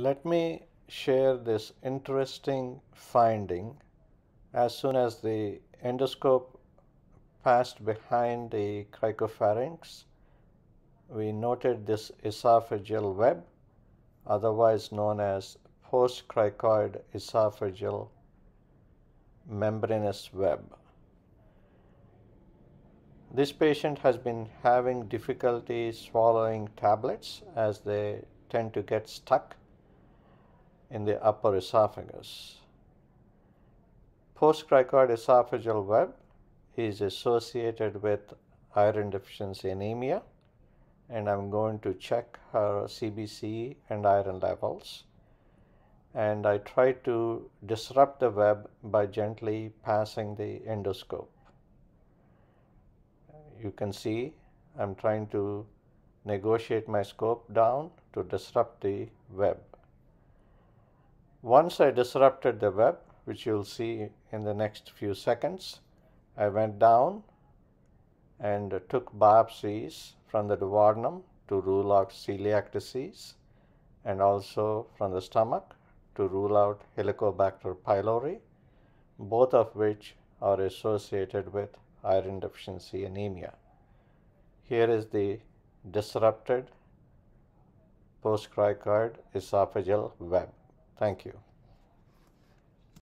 Let me share this interesting finding. As soon as the endoscope passed behind the cricopharynx, we noted this esophageal web, otherwise known as postcricoid esophageal membranous web. This patient has been having difficulty swallowing tablets as they tend to get stuck in the upper esophagus. Postcricoid esophageal web is associated with iron deficiency anemia and I'm going to check her CBC and iron levels and I try to disrupt the web by gently passing the endoscope you can see I'm trying to negotiate my scope down to disrupt the web. Once I disrupted the web, which you'll see in the next few seconds, I went down and took biopsies from the duodenum to rule out celiac disease and also from the stomach to rule out Helicobacter pylori, both of which are associated with iron deficiency anemia. Here is the disrupted postcricoid esophageal web. Thank you.